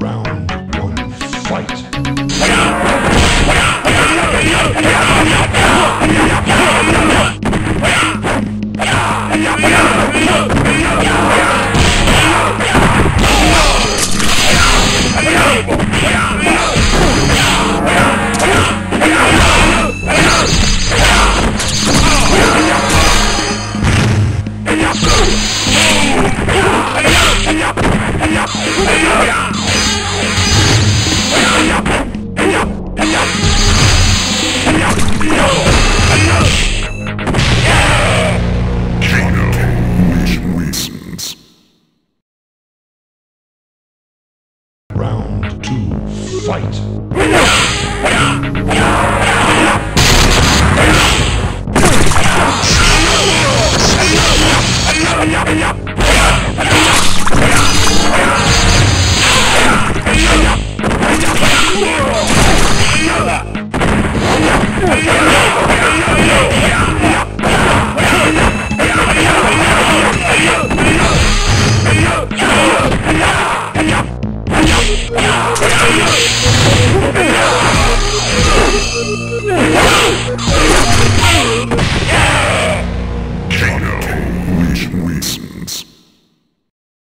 Round one, fight. fight. King